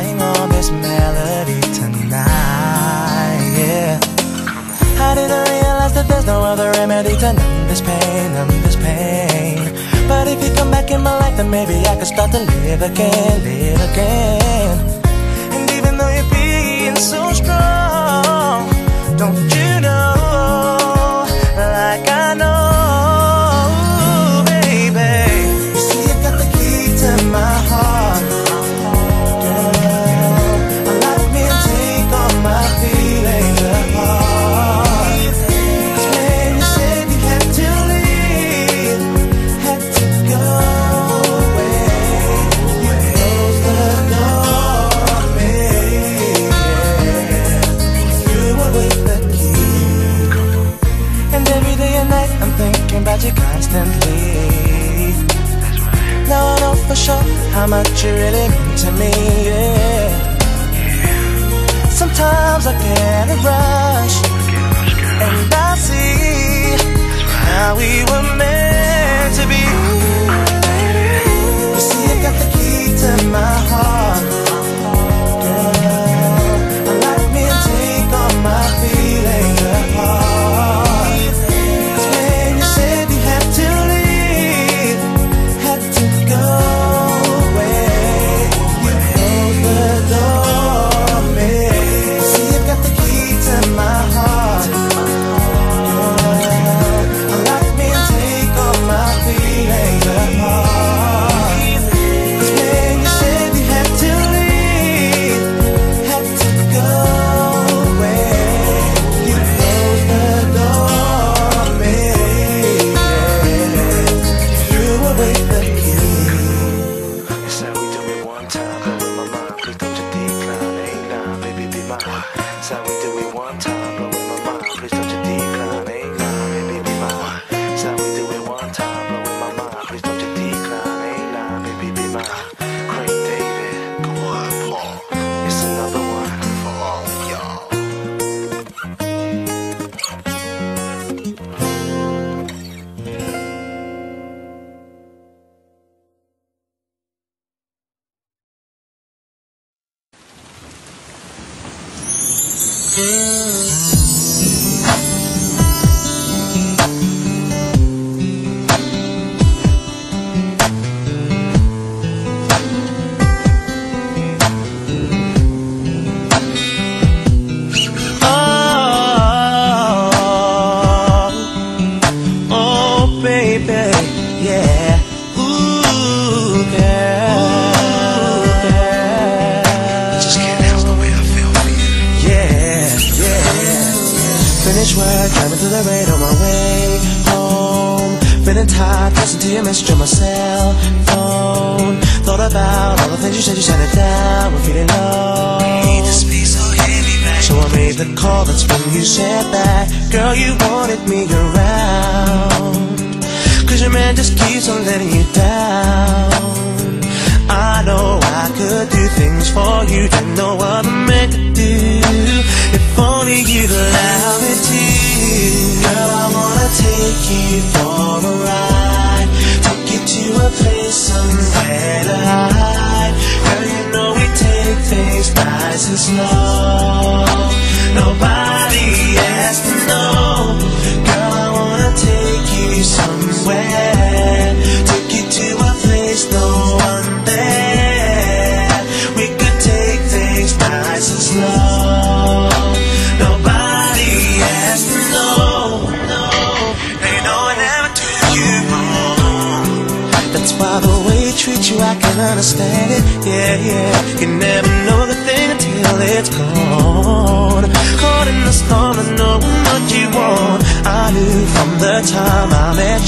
lying on this melody tonight, yeah. I didn't realize that there's no other remedy to numb this pain, numb this pain? But if you come back in my life, then maybe I could start to live again, live again. And even though you're being so strong, don't you know? instantly. Now I know for sure how much you really mean to me. Yeah. yeah. Sometimes I get a rush, and I. Música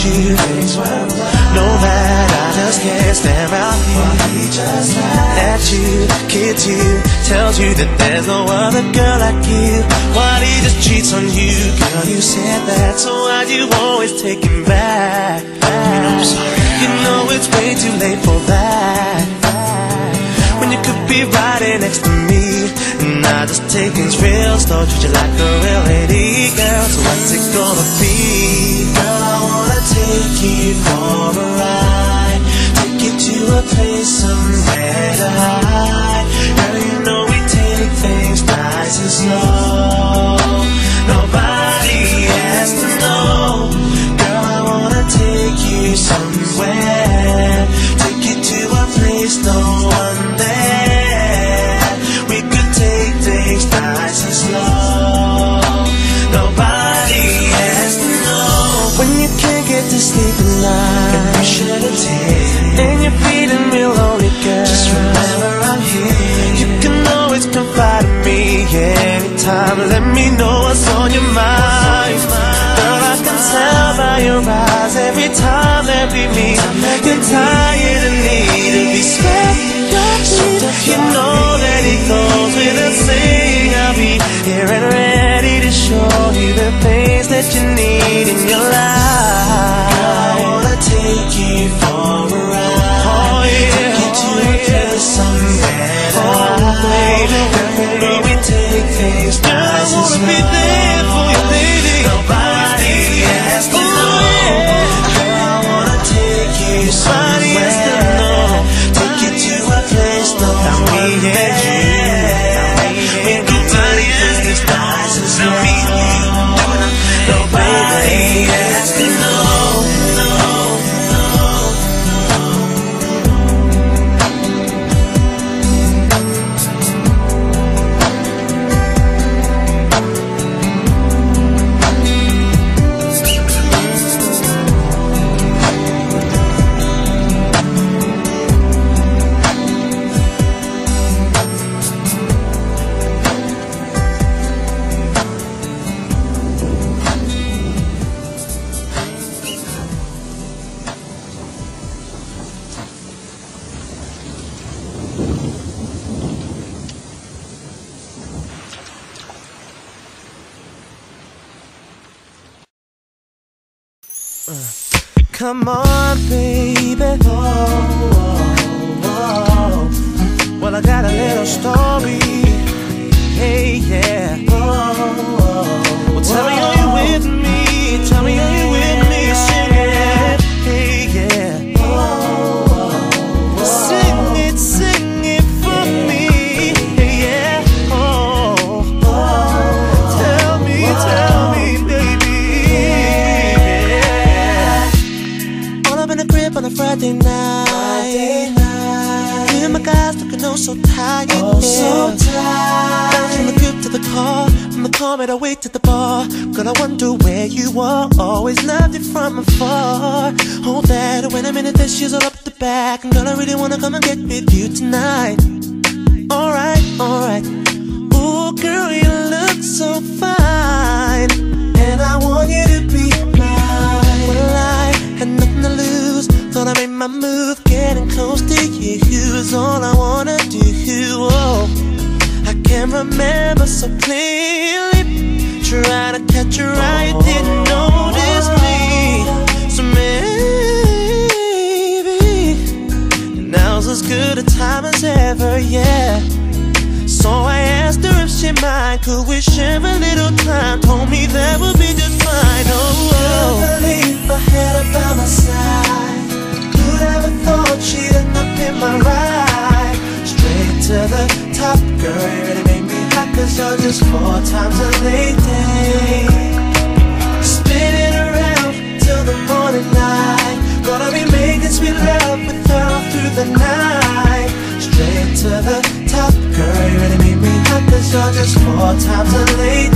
you. No that I just can't stand around here. At you, kids you, tells you that there's no other girl like you. Why he just cheats on you, girl? You said that, so why'd you always take him back? I'm sorry. You know it's way too late for that. When you could be riding next to me, and I just take things real slow, treat you like a real lady, girl. So what's it gonna be? Girl, I wanna take you for a ride, take you to a place somewhere to hide. Girl, you know we take things nice and slow. At shed a tear. And you're feeling real lonely, girl. Just remember I'm here. You can always confide in me anytime. Let me know what's on your mind. Girl, I can tell by your eyes every time that we meet. You're tired and need to be swept. You know that it goes without saying I'll be here and ready to show you the things that you need in your life. Somewhere. Oh baby, we take things slow. I wanna be there Come on, Our way to the bar. Girl, I wonder where you are. Always loved you from afar. Hold that. Wait a minute, this she's all up the back. Girl, I really wanna come and get with you tonight. Alright, alright. Ooh, girl, you look so fine. And I want you to be mine. Well, I had nothing to lose. Thought I made my move. Getting close to you is all I wanna do. Oh, I can't remember so clearly. Catch your eye, you didn't notice me. So maybe now's as good a time as ever, yeah. So I asked her if she mind, could we share a little time? Told me that would be just fine. Oh, oh. believe I had her by my side. Who'd ever thought she'd end up in my ride? Straight to the top, girl, you're just four times a lady Spinning around till the morning light. Gonna be making sweet love with her through the night. Straight to the top, girl, you really make me hot you're just four times a lady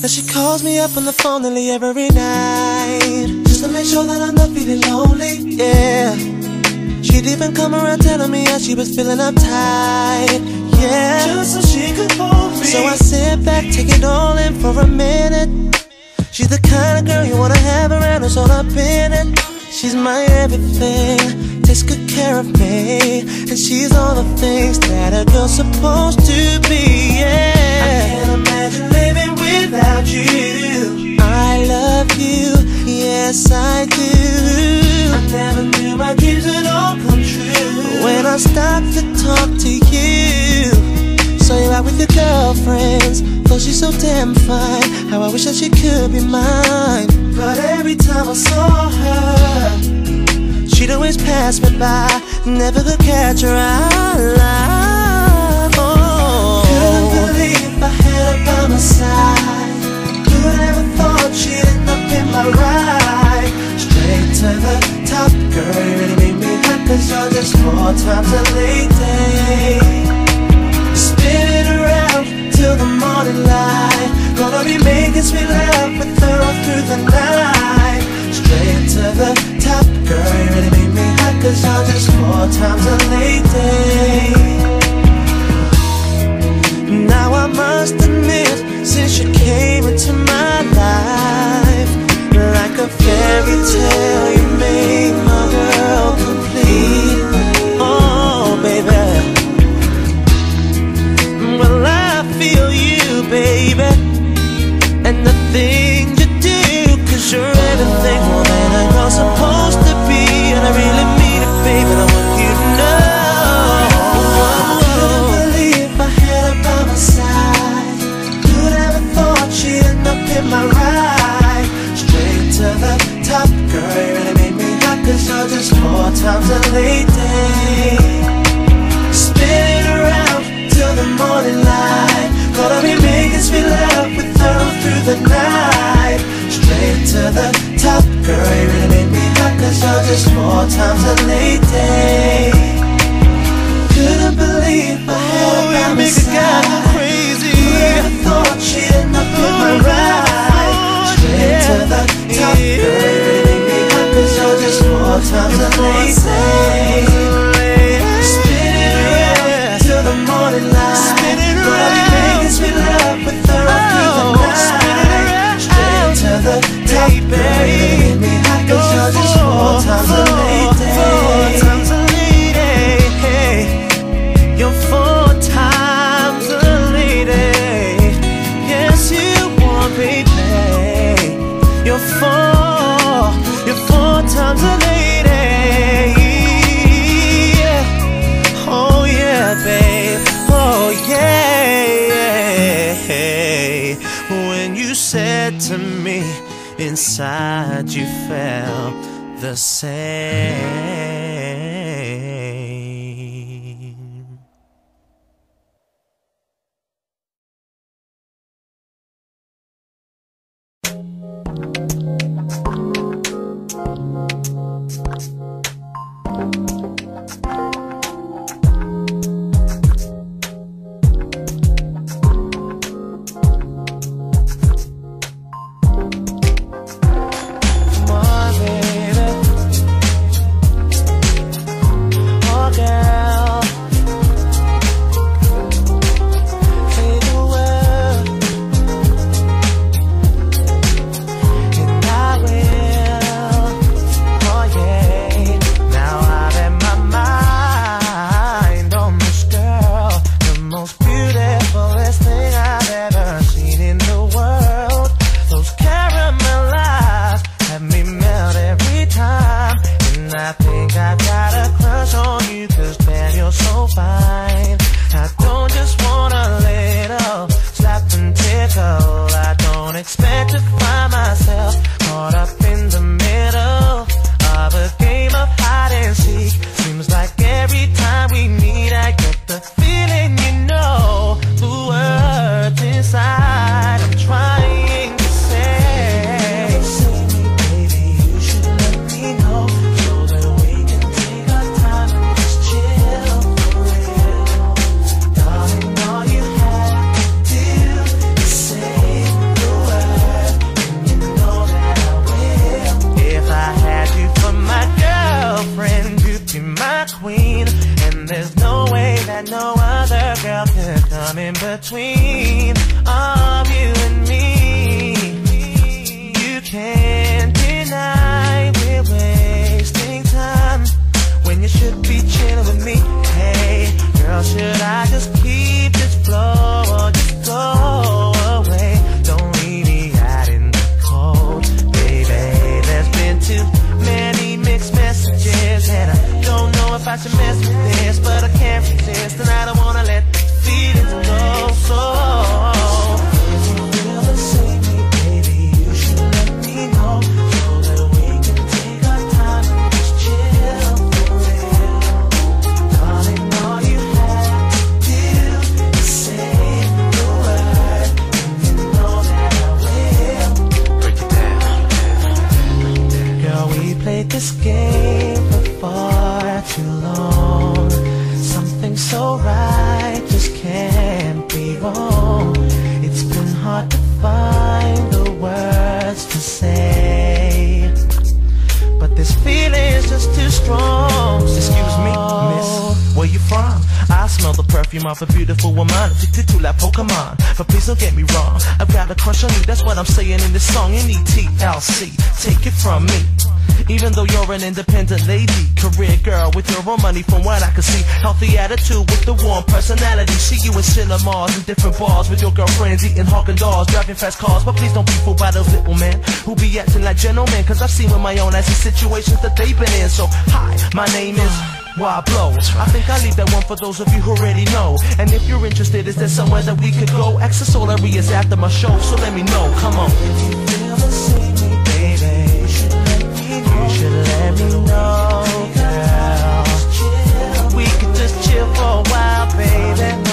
now she calls me up on the phone nearly every night. Just to make sure that I'm not feeling lonely, yeah She'd even come around telling me how she was feeling uptight, yeah. Just so she could hold me. So I sit back, take it all in for a minute. She's the kind of girl you wanna have around who's all up in it She's my everything, takes good care of me And she's all the things that a girl's supposed to be, yeah girlfriends Though she's so damn fine. How I wish that she could be mine. But every time I saw her She'd always pass me by. Never could catch her eye. Oh. Couldn't believe I had her by my side. Who'd ever thought she'd end up in my ride. Straight to the top, girl, you really make me hot Cause you're just four times a lady Spinning around till the morning light. Gonna be making sweet love with her all through the night. Straight to the top, girl, you really make me hot Cause you're just four times a lady. Now I must admit, since you came into my life, like a fairy tale, you made inside you felt the same. It's been hard to find the words to say. But this feeling's just too strong. Excuse me, smell the perfume of a beautiful woman, addicted to like Pokemon. But please don't get me wrong, I've got a crush on you. That's what I'm saying in this song. ETLC, take it from me. Even though you're an independent lady, career girl with your own money, from what I can see, healthy attitude with the warm personality. See you in cinemas and different bars with your girlfriends, eating Haagen Dazs, driving fast cars. But please don't be fooled by those little men who be acting like gentlemen, cause I've seen with my own eyes the situations that they've been in. So, hi, my name is. Why I blow? I think I leave that one for those of you who already know. And if you're interested, is there somewhere that we could go? All areas after my show, so let me know. Come on. If you feel the same baby, you should let me know. You should let me know, girl. We could just chill for a while, baby.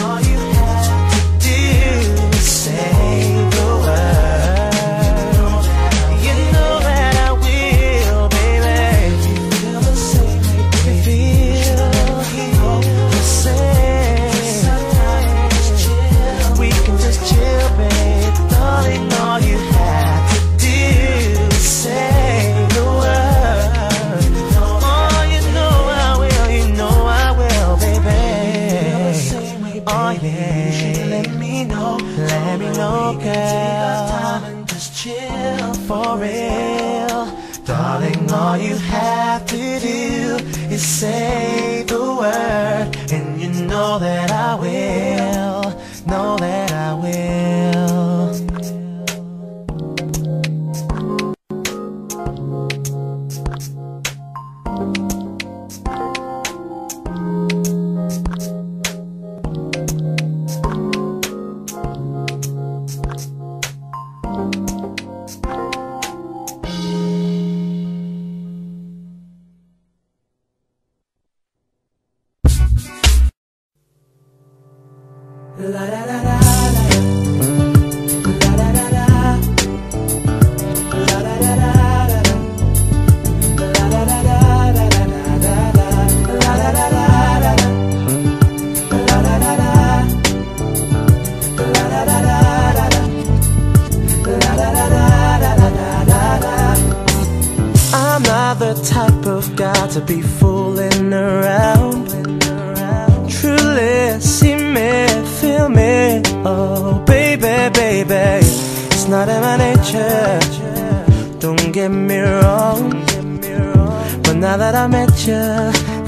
That I met you,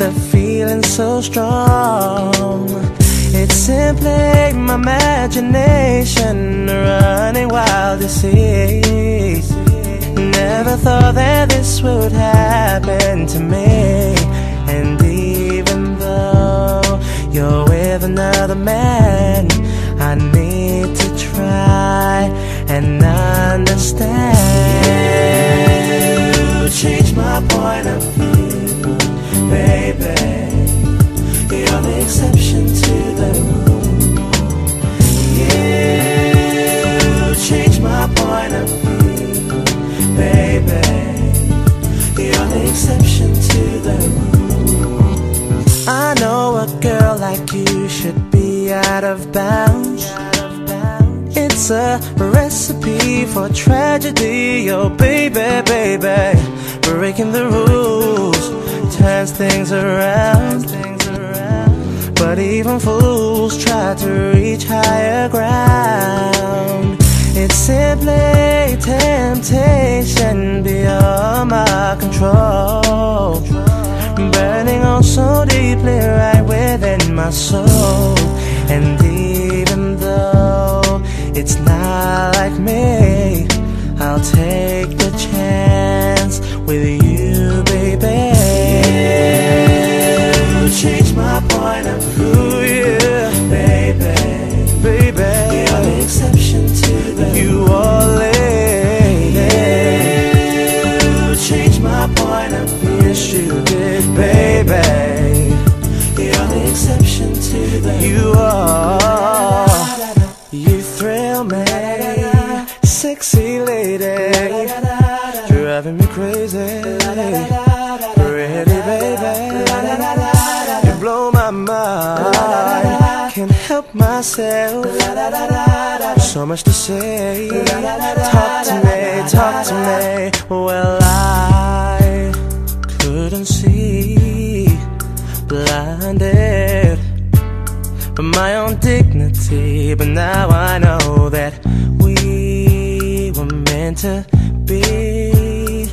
the feeling's so strong. It's simply my imagination running wild to see. Never thought that this would happen to me. And even though you're with another man, I need to try and understand. You change my point of baby. You're the exception to the rule. You change my point of view, baby. You're the exception to the rule. I know a girl like you should be out of bounds. It's a recipe for tragedy, oh baby, baby. Breaking the rules turns things around. But even fools try to reach higher ground. It's simply temptation beyond my control. Burning on so deeply right within my soul. And even though it's not like me, I'll take the chance with you. my point of view, yeah Baby, baby. You're the exception to the You are late. You changed my point of view. Yes, you did, baby. You're the exception to the You are. You thrill me. Sexy lady. You're Driving me crazy. help myself. So much to say. Talk to me, talk to me. Well, I couldn't see, blinded by my own dignity. But now I know that we were meant to be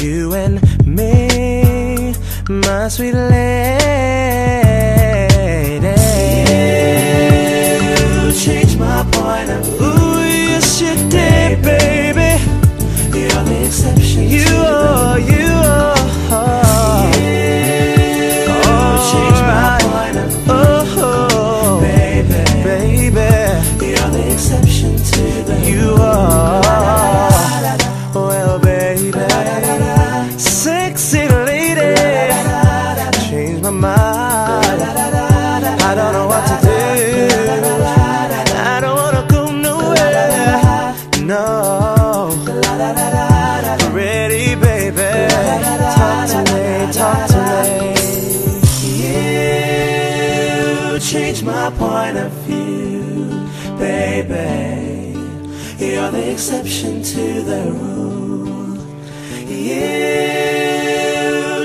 you and me, my sweet lady. Yeah change my point of view. Ooh, yes you did, baby. You're the exception. You are. exception to the rule. You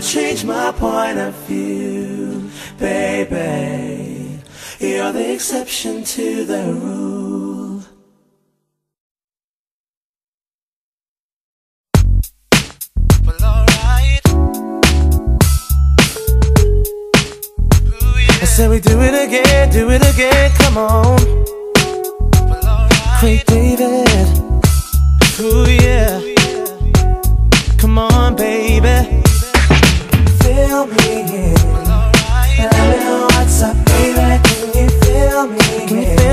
change my point of view, baby. You're the exception to the rule. baby.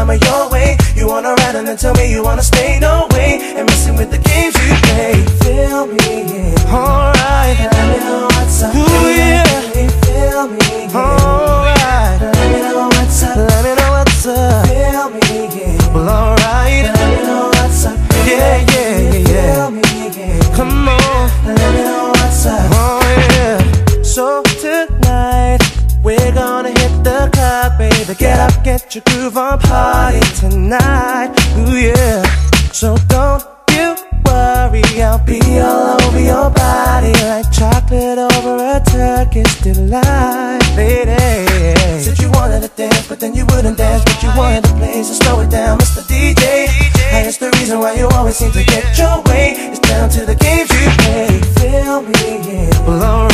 come your way. You wanna ride and then tell me you wanna stay. your way It's down to the games you play. Feel me, yeah. Well,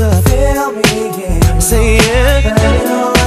up. Me, yeah. Say it.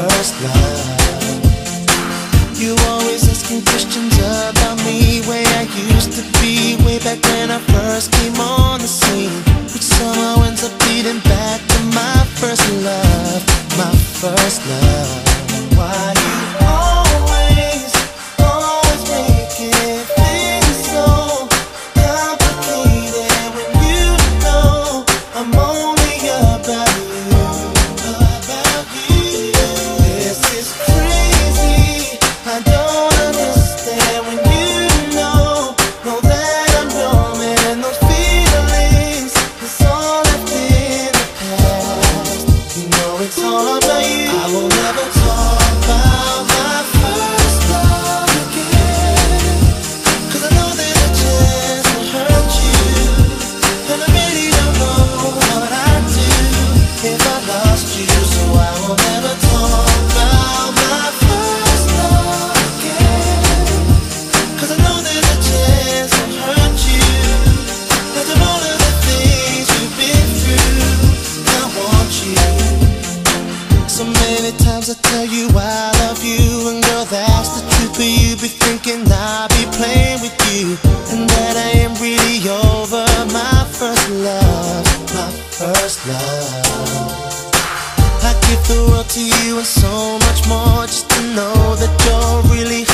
first love. You always asking questions about me, way I used to be, way back when I first came on the scene. Which somehow ends up leading back to my first love, my first love. Why do you love, my first love. I give the world to you and so much more Just to know that you're really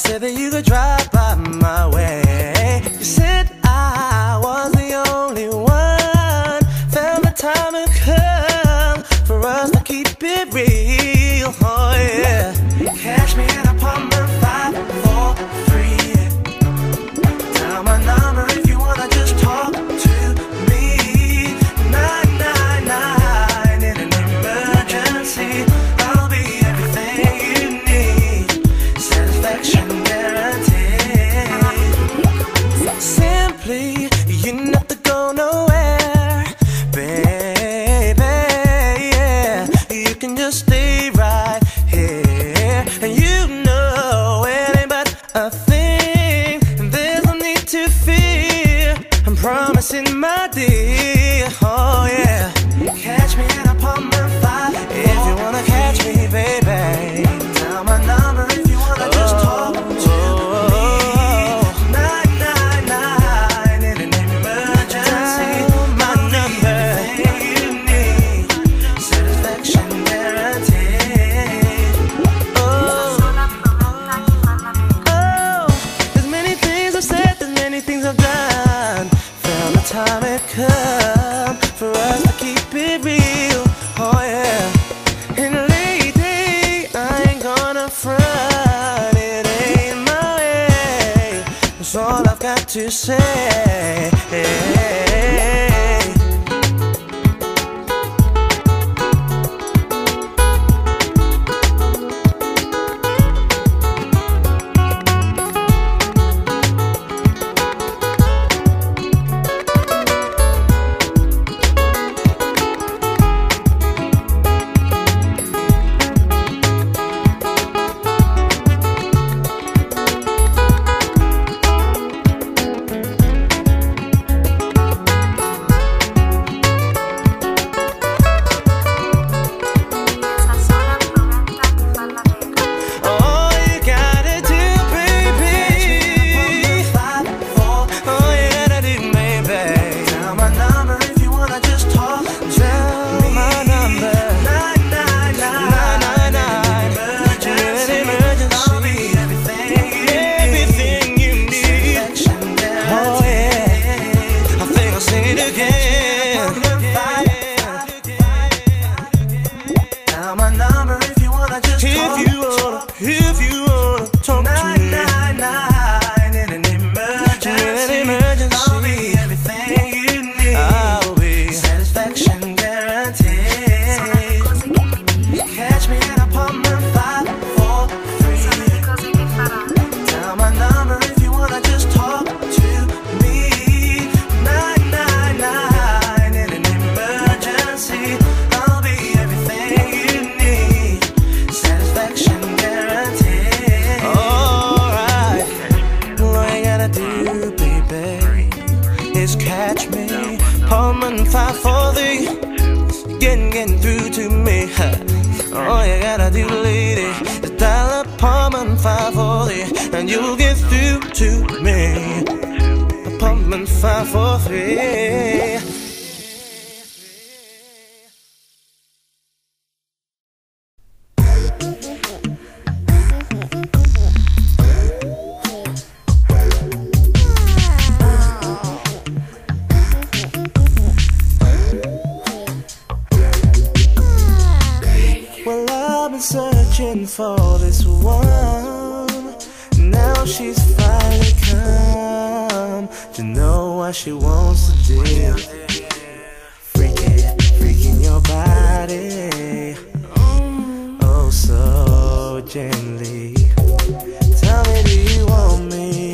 said that you could drive by my way. You said come for us to keep it real. Oh yeah. And lady, I ain't gonna front. It ain't my way. That's all I've got to say. gently. Tell me, do you want me?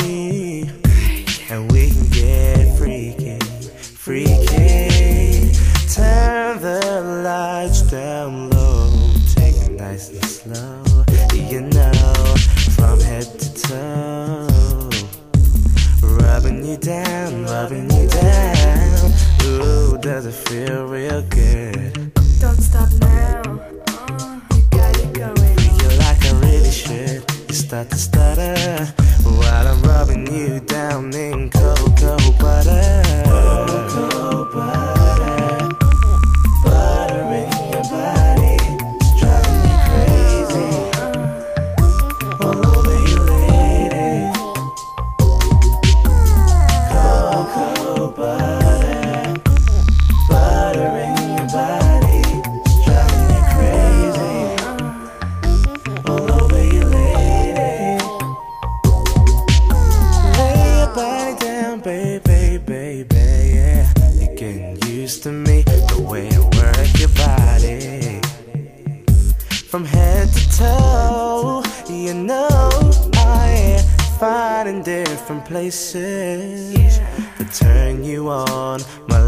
My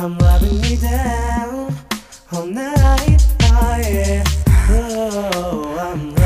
I'm loving me down all night. Oh yeah. Oh, I'm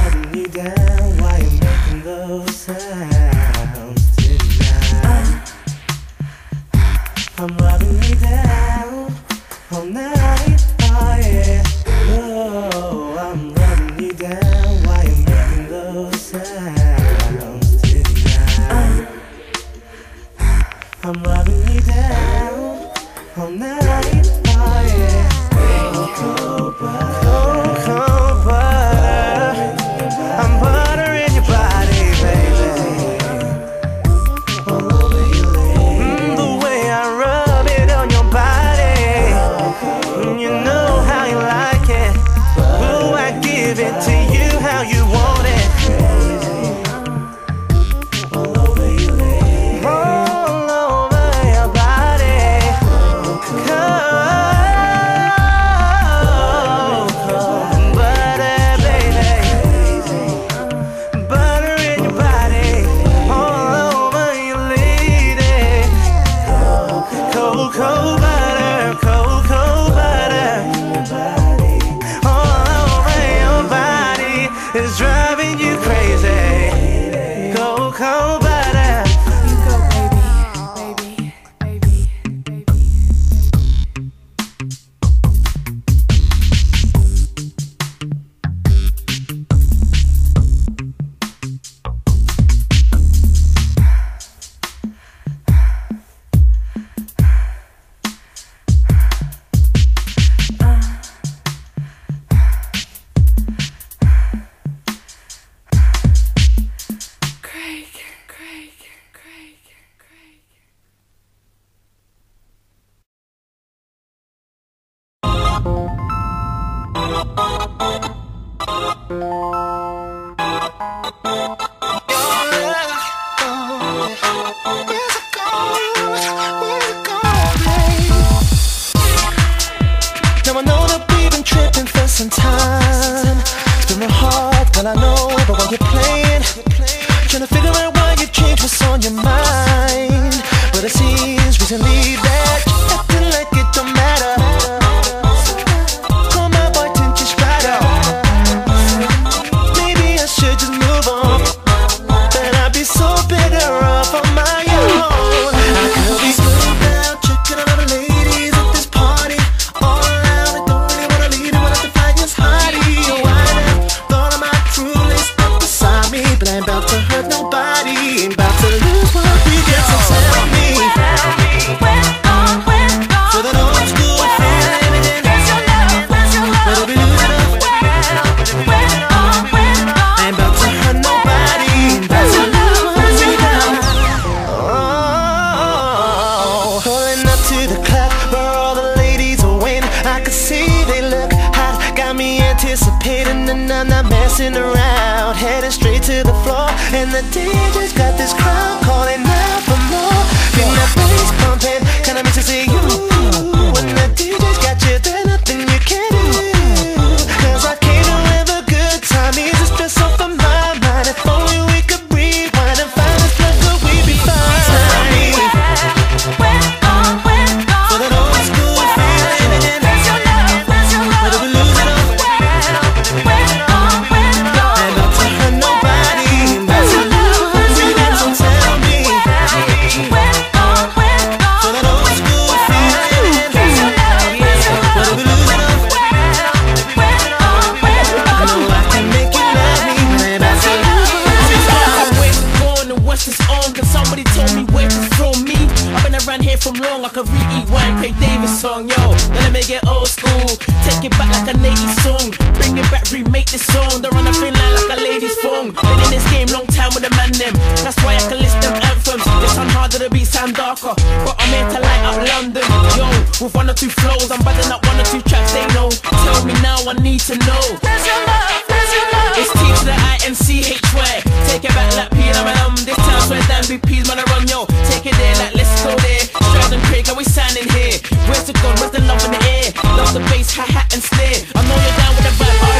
Around here from long, I could rewind Craig David song, yo. Then I make it old school. Take it back like a 80s song. Bring it back, remake this song. Don't run a thin line like a lady's phone. Been in this game long time with the man them. That's why I can list them anthems. They sound harder to beat, sound darker. But I'm here to light up London, yo. With one or two flows, I'm buzzing up one or two tracks they know. Tell me now, I need to know. There's your love, there's your love. It's T to the I N C H way. Take it back like P and I'm This time swear the MVP's man, I run yo. Take it there, like let's go there. Drive Craig, are we standing here. Where's the gun? Where's the love in the air? Love the bass, hi hat, and snare. I know you're down with the vibe.